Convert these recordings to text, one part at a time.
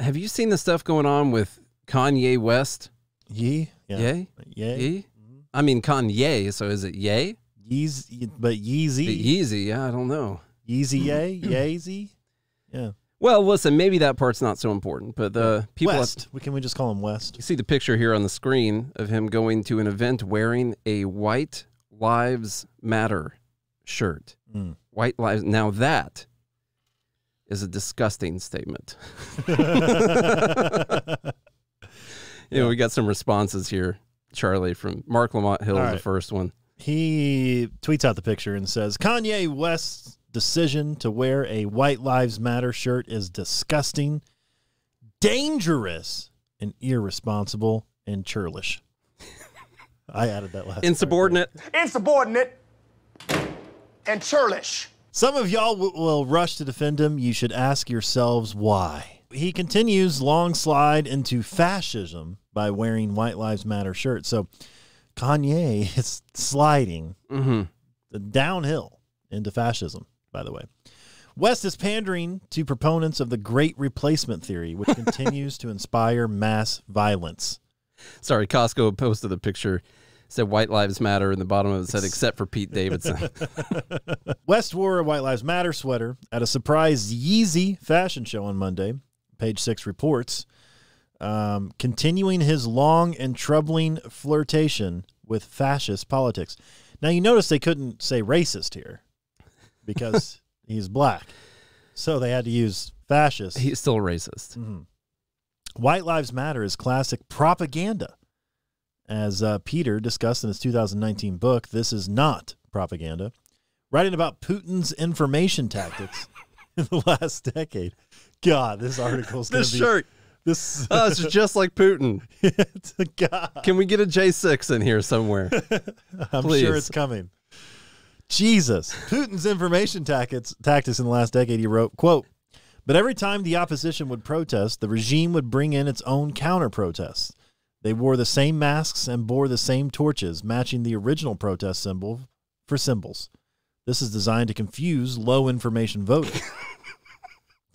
Have you seen the stuff going on with Kanye West? Yee. Yeah. Yay? Yay. Yee? I mean Kanye, so is it yay? Yeezy, but Yeezy. Yeezy, yeah, I don't know. Yeezy yay. Yeezy. Yeah. Well, listen, maybe that part's not so important, but the people have- West. We can we just call him West? You see the picture here on the screen of him going to an event wearing a White Lives Matter shirt. Mm. White Lives. Now that is a disgusting statement. You know, we got some responses here, Charlie, from Marc Lamont Hill, All is the first one. he tweets out the picture and says Kanye West's decision to wear a White Lives Matter shirt is disgusting, dangerous, and irresponsible and churlish. I added that last. part. Insubordinate. insubordinate, and churlish. Some of y'all w- will rush to defend him. You should ask yourselves why. He continues long slide into fascism by wearing White Lives Matter shirts. So Kanye is sliding hmm downhill into fascism, by the way. West is pandering to proponents of the Great Replacement Theory, which continues to inspire mass violence. Sorry, Costco posted a picture. Said White Lives Matter, and the bottom of it said, except for Pete Davidson. West wore a White Lives Matter sweater at a surprise Yeezy fashion show on Monday. Page six reports, um, continuing his long and troubling flirtation with fascist politics. Now you notice they couldn't say racist here because he's black, so they had to use fascist. He's still racist. White Lives Matter is classic propaganda. As uh, Peter discussed in his 2019 book, this is not propaganda. Writing about Putin's information tactics in the last decade. God, this article's going This to be shirt. this. Oh, it's just like Putin. God, Can we get a J6 in here somewhere? I'm please. sure it's coming. Jesus, Putin's information tactics tactics in the last decade. He wrote, "quote." But every time the opposition would protest, the regime would bring in its own counter protests. They wore the same masks and bore the same torches, matching the original protest symbol for symbols. This is designed to confuse low information voters.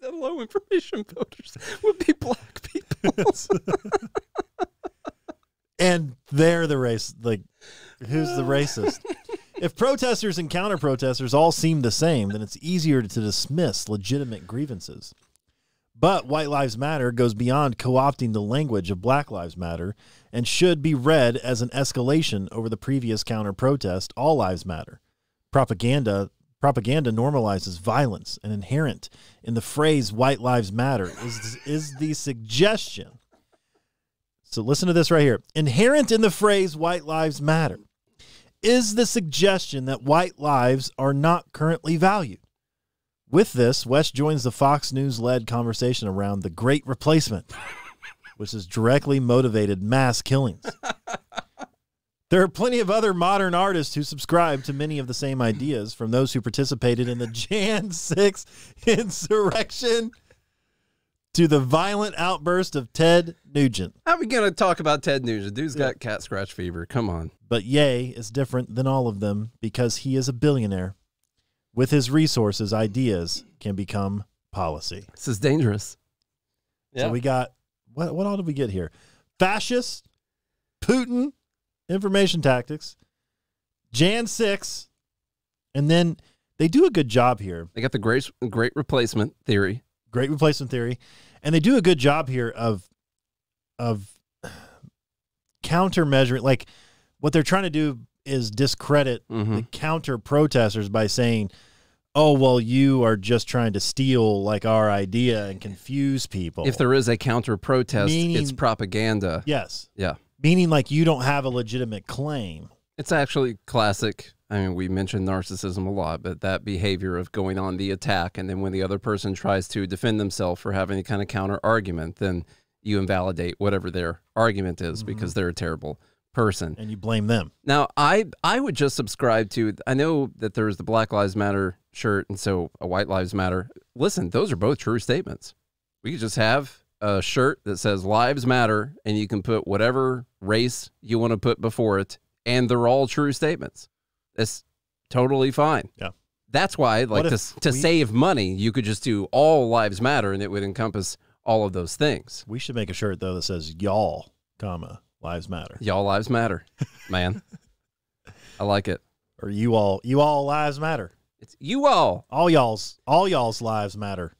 the low information voters would be black people. and they're the race like who's the racist if protesters and counter protesters all seem the same then it's easier to dismiss legitimate grievances but white lives matter goes beyond co-opting the language of black lives matter and should be read as an escalation over the previous counter protest all lives matter propaganda propaganda normalizes violence and inherent in the phrase white lives matter is is the suggestion so listen to this right here. Inherent in the phrase white lives matter is the suggestion that white lives are not currently valued. With this, West joins the Fox News led conversation around the great replacement, which has directly motivated mass killings. There are plenty of other modern artists who subscribe to many of the same ideas, from those who participated in the Jan 6 insurrection to the violent outburst of Ted Nugent. How are we going to talk about Ted Nugent? Dude's got cat scratch fever. Come on. But Ye is different than all of them because he is a billionaire. With his resources, ideas can become policy. This is dangerous. So we got what what all did we get here? Fascist, Putin, information tactics, Jan 6, and then they do a good job here. They got the great, great replacement theory. Great replacement theory. And they do a good job here of of countermeasuring like what they're trying to do is discredit Mhm. the counter protesters by saying, "Oh, well, you are just trying to steal like our idea and confuse people." If there is a counter protest, it's propaganda. yes, Yeah. meaning like you don't have a legitimate claim. It's actually classic. I mean, we mentioned narcissism a lot, but that behavior of going on the attack, and then when the other person tries to defend themselves for having any kind of counter argument, then you invalidate whatever their argument is mm-hmm. because they're terrible person. and you blame them. Now, I I would just subscribe to. I know that there's the Black Lives Matter shirt, and so a White Lives Matter. Listen, those are both true statements. We could just have a shirt that says "Lives Matter," and you can put whatever race you want to put before it, and they're all true statements. It's totally fine. Yeah. That's why, like, to, to we- save money, you could just do all lives matter, and it would encompass all of those things. We should make a shirt though that says "Y'all, comma Lives Matter" Y'all lives matter, man. I like it. or "You all, you all lives matter." It's you all. All y'all's, all y'all's lives matter.